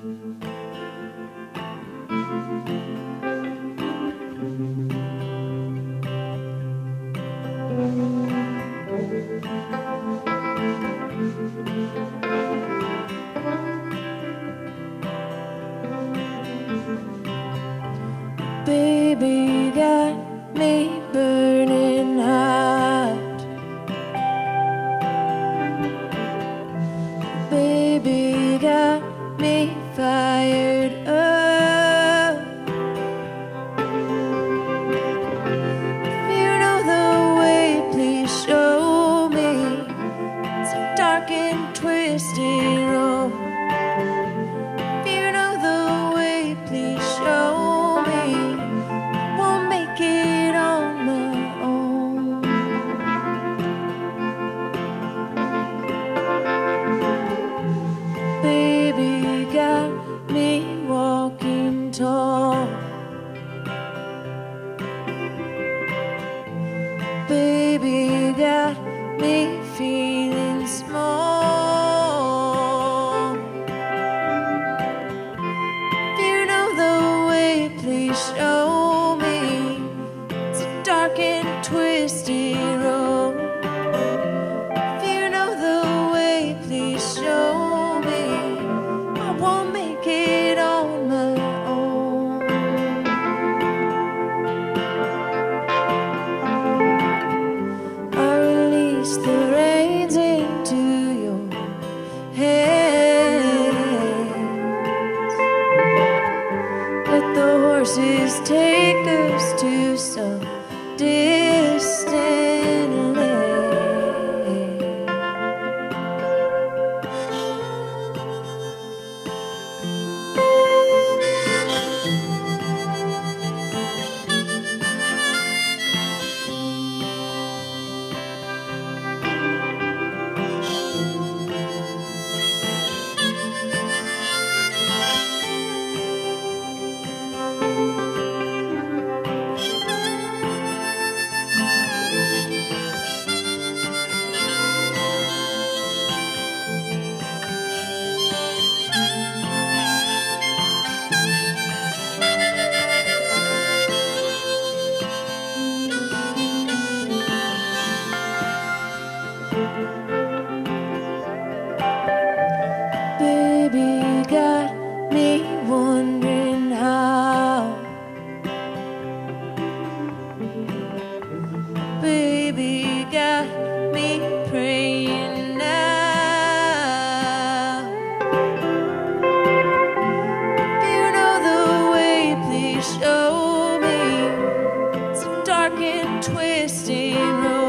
Baby got me me fired up. me walking tall. Baby got me feeling small. If you know the way, please show me. It's dark and twisty. Take takers to some baby got me wondering how. Baby got me praying now. You know the way, please show me some dark and twisting road.